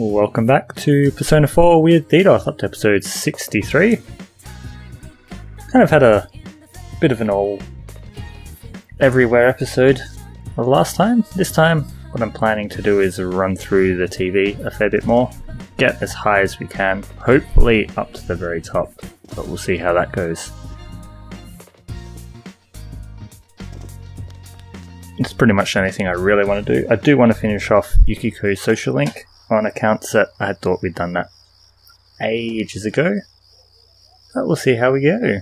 Welcome back to Persona 4 with ddoth up to episode 63. Kind of had a bit of an all everywhere episode of last time. This time, what I'm planning to do is run through the TV a fair bit more, get as high as we can, hopefully up to the very top, but we'll see how that goes. It's pretty much anything I really want to do. I do want to finish off Yukiko Social Link on accounts that I thought we'd done that ages ago. But we'll see how we go.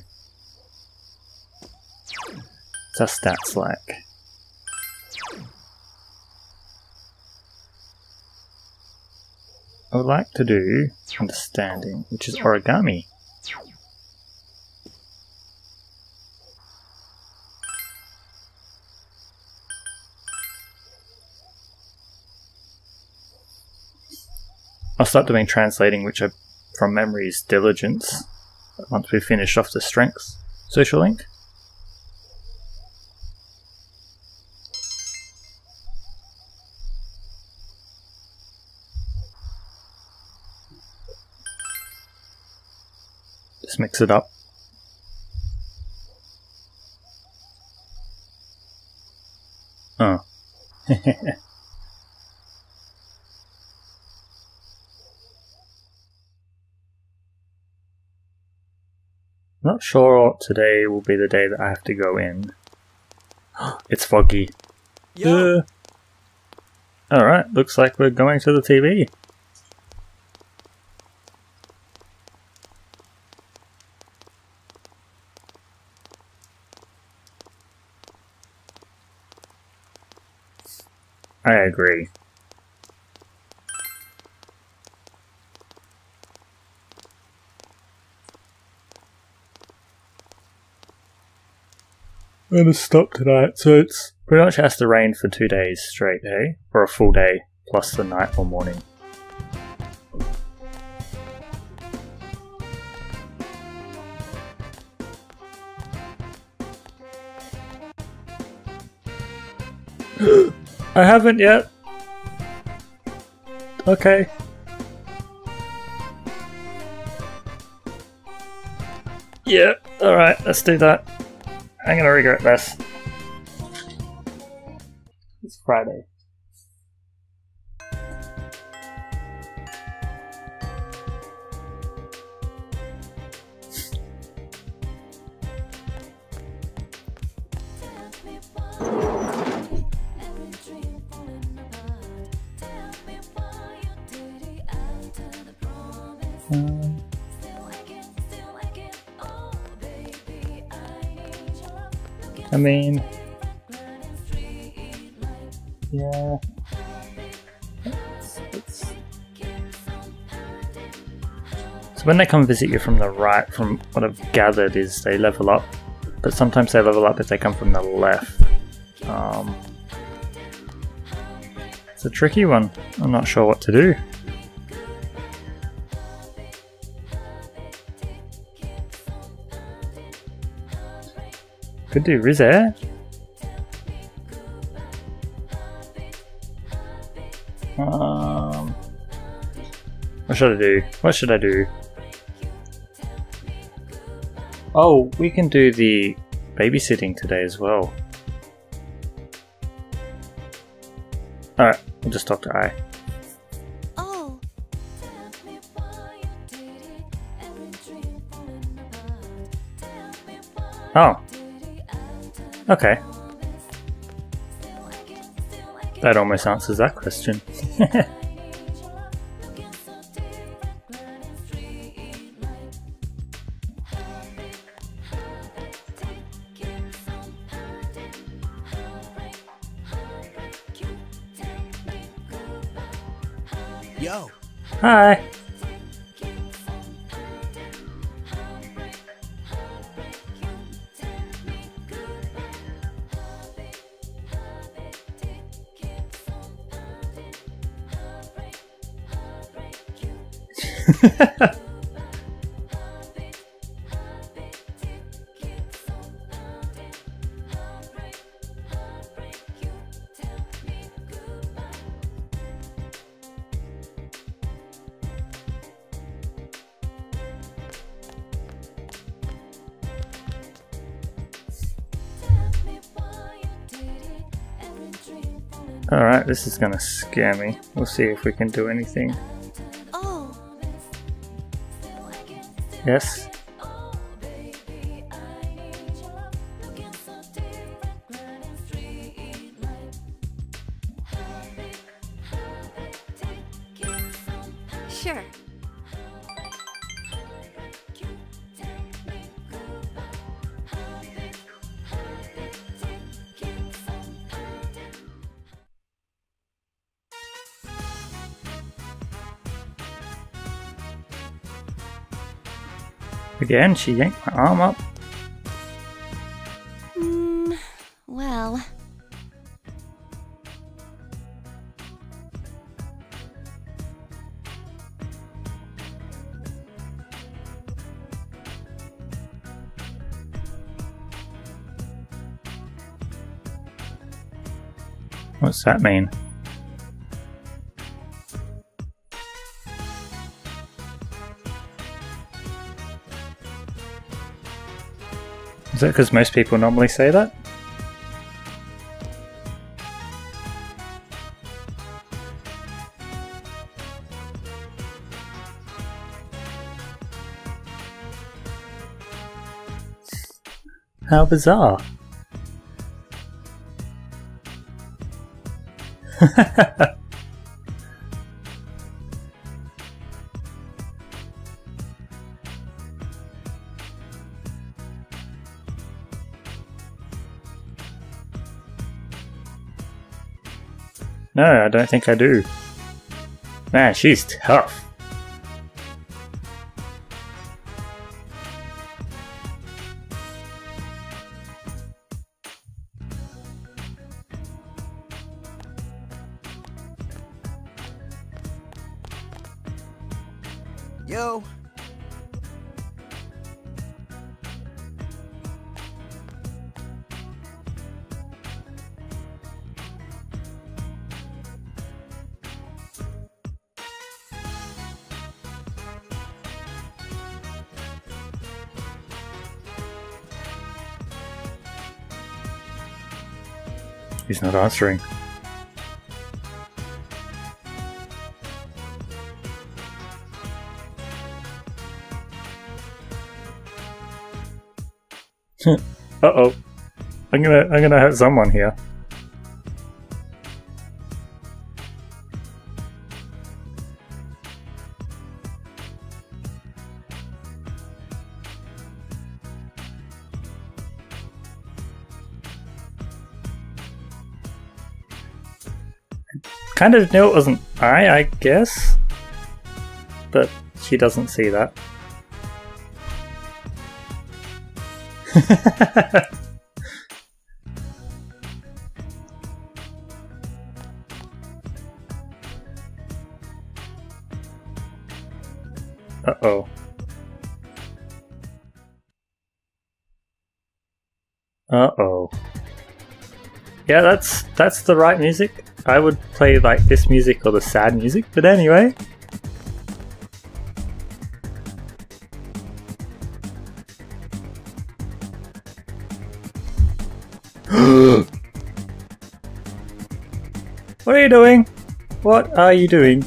What's our stats like? I would like to do understanding, which is origami. I'll start doing translating, which I, from memory is diligence, once we finish off the strengths social link. Just mix it up. Oh. sure today will be the day that I have to go in. it's foggy. Yeah. Uh, Alright, looks like we're going to the TV. I agree. I'm gonna stop tonight, so it's pretty much has to rain for two days straight, eh? Or a full day plus the night or morning. I haven't yet. Okay. Yeah, alright, let's do that. I'm gonna regret this. It's Friday. I mean, yeah. It's- So when they come visit you from the right, from what I've gathered, is they level up, but sometimes they level up if they come from the left. Um, it's a tricky one. I'm not sure what to do. Could do Risette. Um, what should I do? What should I do? Oh, we can do the babysitting today as well. Alright, we'll just talk to Ai. Oh. Oh, okay. That almost answers that question. Yo. Hi. Alright, this is gonna scare me. We'll see if we can do anything. Yes? Again, she yanked my arm up. Mm, well. What's that mean? Is that because most people normally say that? How bizarre. no, I don't think I do. Man, she's tough. Yo. He's not answering. uh oh. I'm gonna I'm gonna hurt someone here. Kind of knew it wasn't I, I guess. But she doesn't see that. Uh-oh. Uh-oh. Yeah, that's that's the right music. I would play like this music or the sad music, but anyway. what are you doing? What are you doing?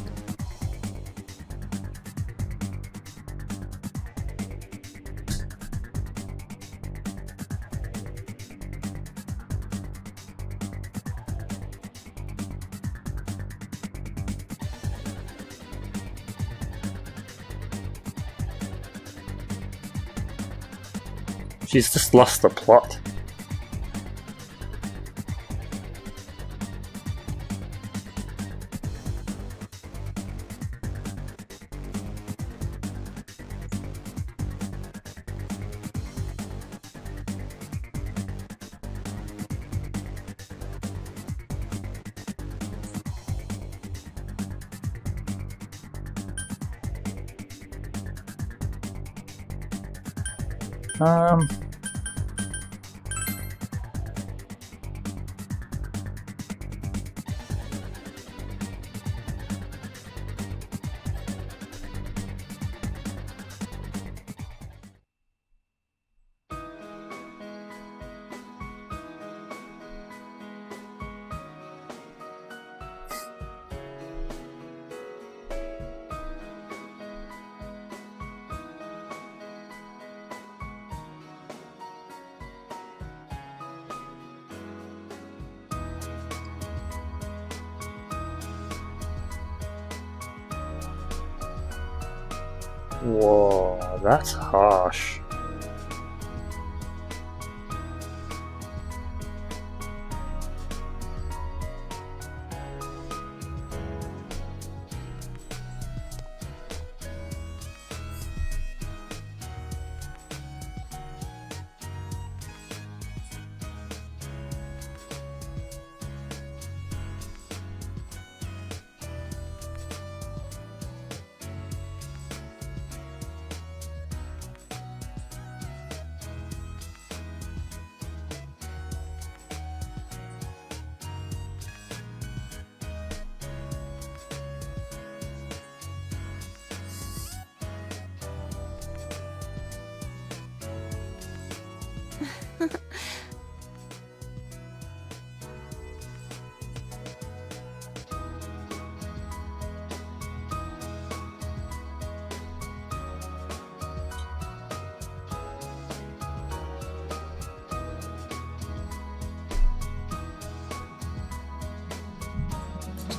She's just lost the plot. Um.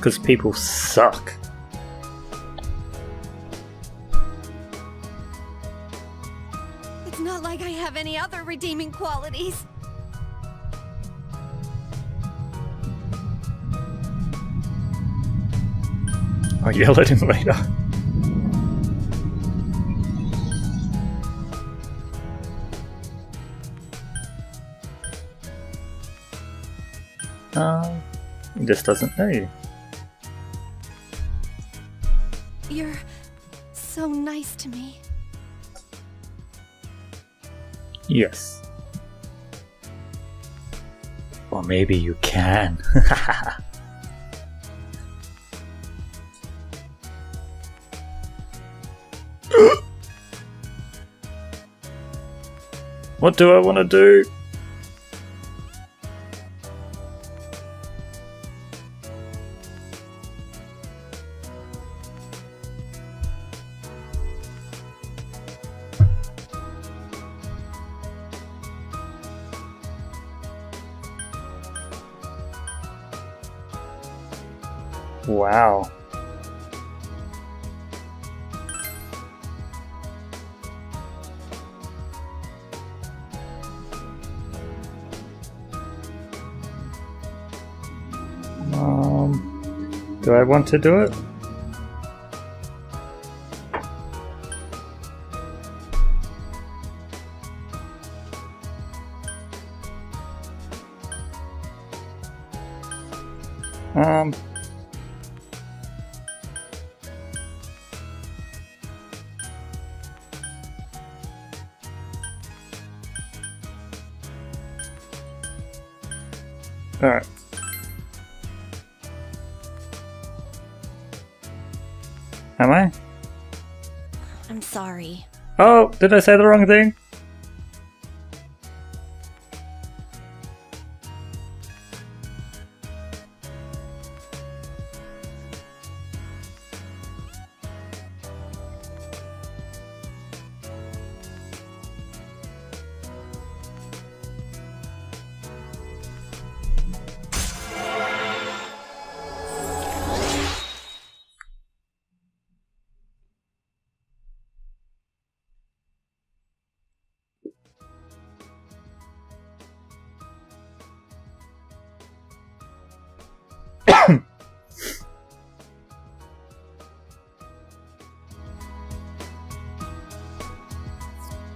Because people suck. It's not like I have any other redeeming qualities. I'll yell at him later. Um, he just doesn't know you. Yes. Or maybe you can. what do I want to do? Want to do it? Oh, did I say the wrong thing?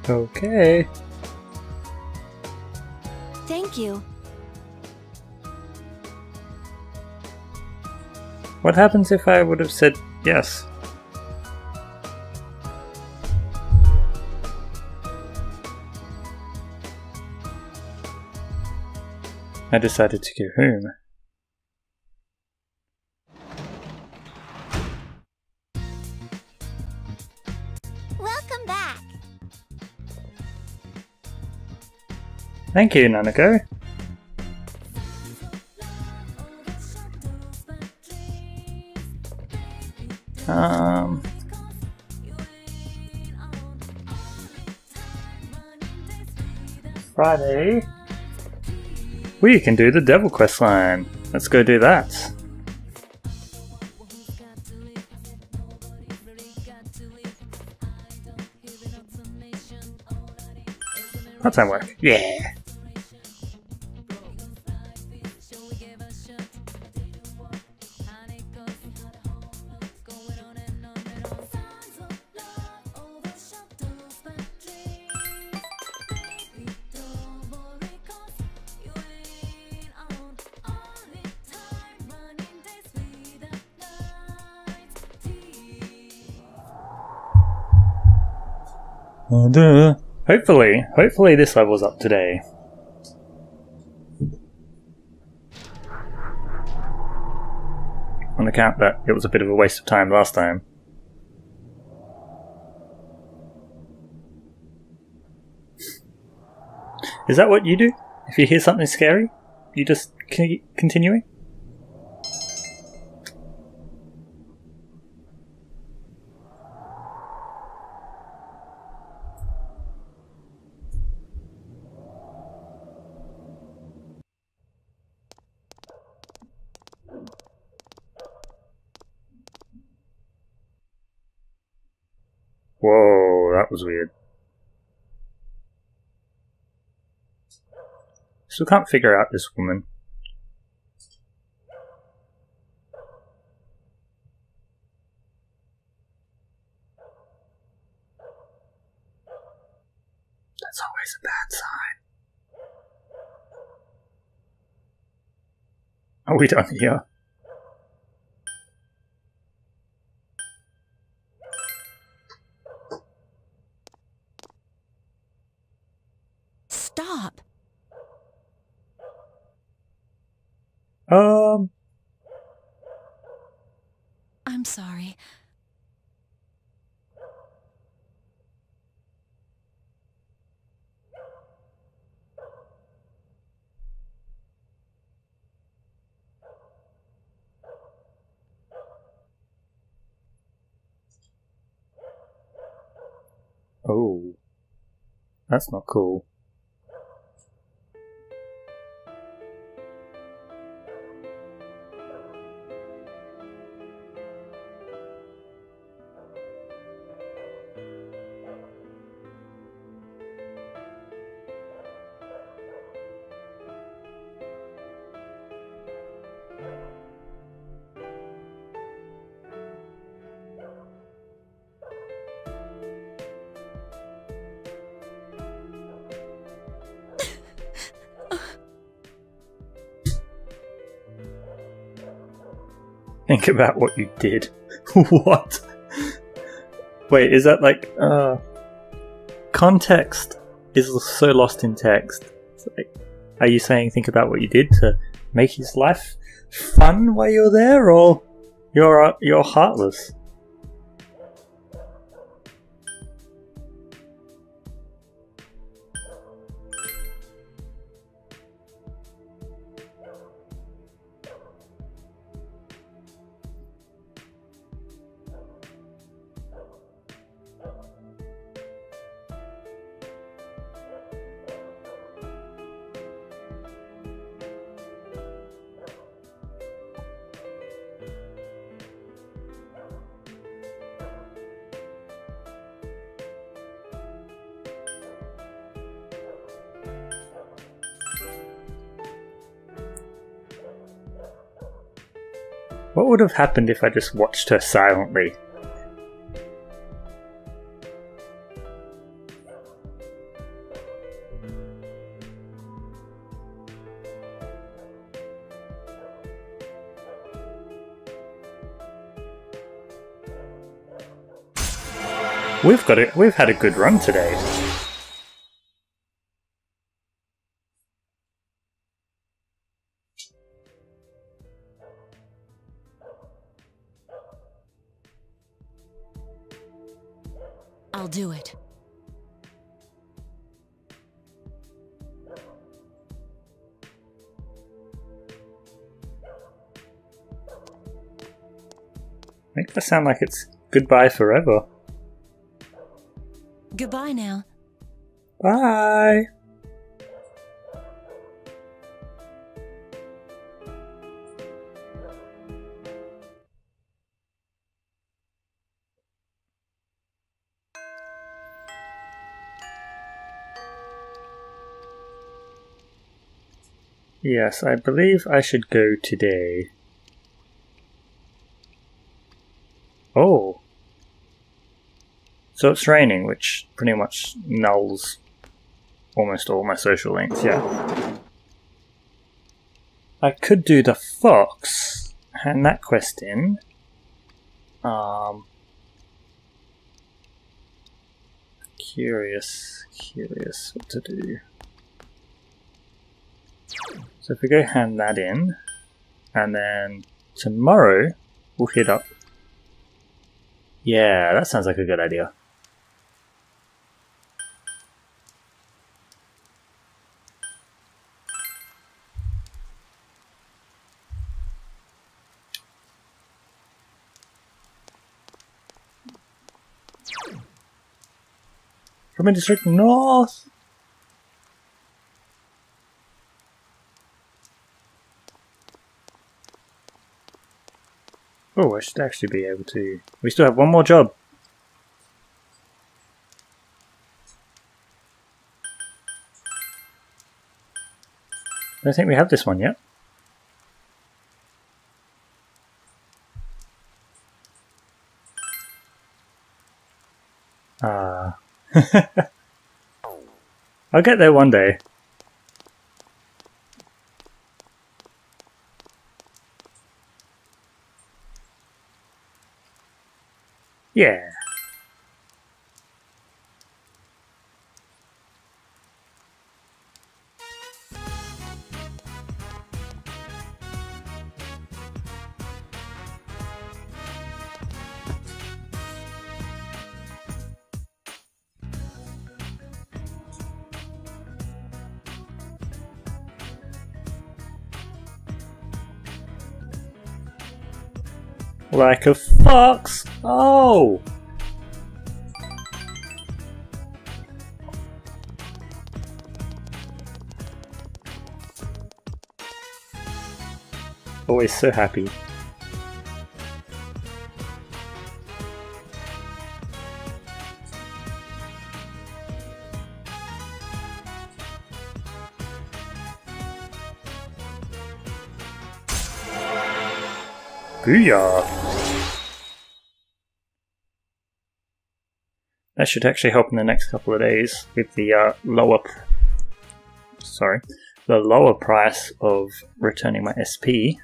Okay. Thank you. What happens if I would have said yes? I decided to go home. Welcome back. Thank you, Nanako. Um... Friday. We can do the Devil Quest line. Let's go do that. That's homework. Yeah. Oh, hopefully, hopefully this level's up today. On account that it was a bit of a waste of time last time. Is that what you do? If you hear something scary, you just keep continuing? Whoa, that was weird. So we can't figure out this woman. That's always a bad sign. Are we done here? Um, I'm sorry. oh. That's not cool. Think about what you did. what? Wait, is that like uh context is so lost in text. It's like, are you saying think about what you did to make his life fun while you're there, or you're uh, you're heartless? What would have happened if I just watched her silently? We've got it. We've had a good run today. sound like it's goodbye forever. Goodbye now. Bye. Yes, I believe I should go today. Oh. So it's raining, which pretty much nulls almost all my social links, yeah. I could do the fox, hand that quest in. Um, curious, curious what to do. So if we go hand that in, and then tomorrow we'll hit up. Yeah, that sounds like a good idea. From district north. Oh, I should actually be able to. We still have one more job. I don't think we have this one yet. Ah. I'll get there one day. Yeah. Like a fox! Oh! Always so happy. Booyah! That should actually help in the next couple of days with the uh, lower, sorry, the lower price of returning my SP.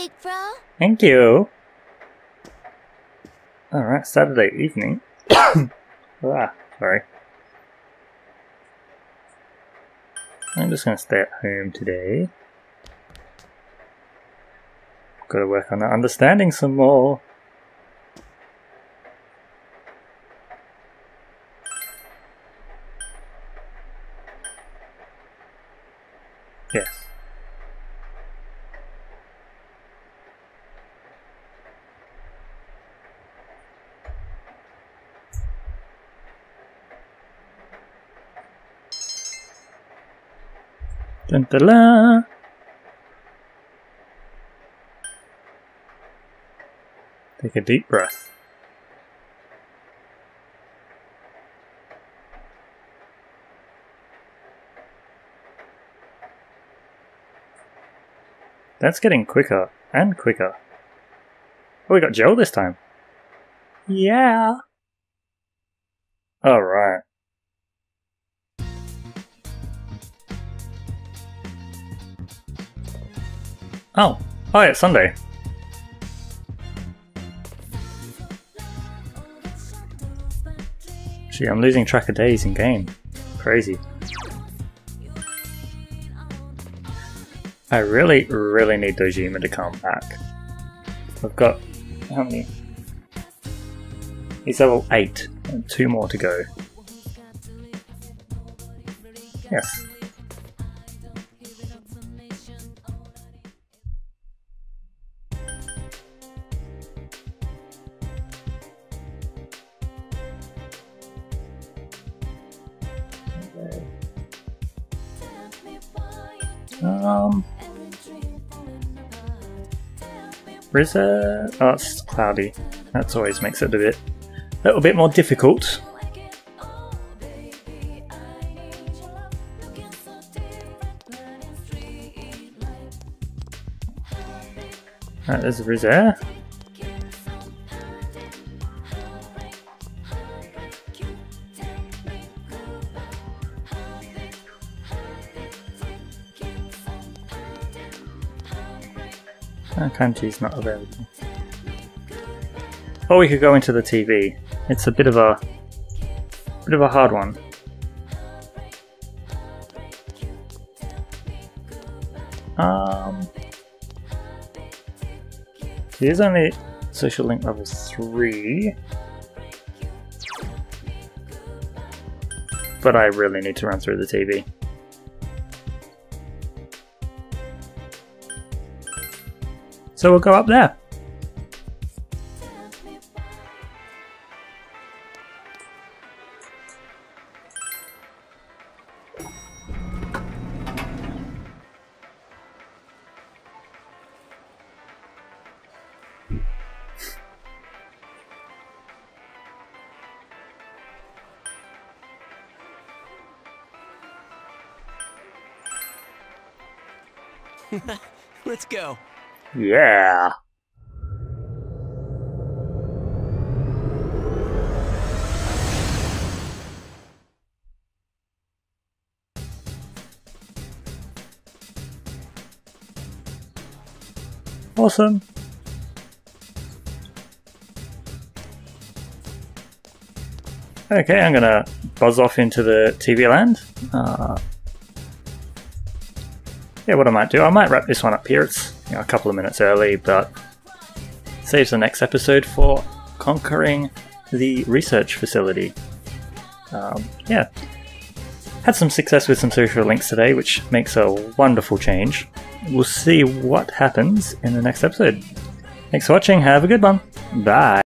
Big Bro. Thank you. Alright, Saturday evening. ah, sorry. I'm just gonna stay at home today. Gotta work on understanding some more. Yes. Dun, dun, dun. Take a deep breath. That's getting quicker and quicker. Oh, we got Joe this time. Yeah. Alright. Oh, hi, it's Sunday. Gee, I'm losing track of days in game. Crazy. I really, really need Dojima to come back. I've got how many? He's level 8, and two more to go. Yes. There? Oh, it's cloudy. That always makes it a bit, a little bit more difficult. Right, there's a Kanji's not available. Or we could go into the TV. It's a bit of a bit of a hard one. Um, he is only social link level three, but I really need to run through the TV. So we'll go up there. Let's go. Yeah. Awesome. Okay, I'm gonna buzz off into the TV land. Uh, yeah, what I might do, I might wrap this one up here. It's you know, a couple of minutes early, but saves the next episode for conquering the research facility. Um, yeah, had some success with some social links today, which makes a wonderful change. We'll see what happens in the next episode. Thanks for watching. Have a good one. Bye.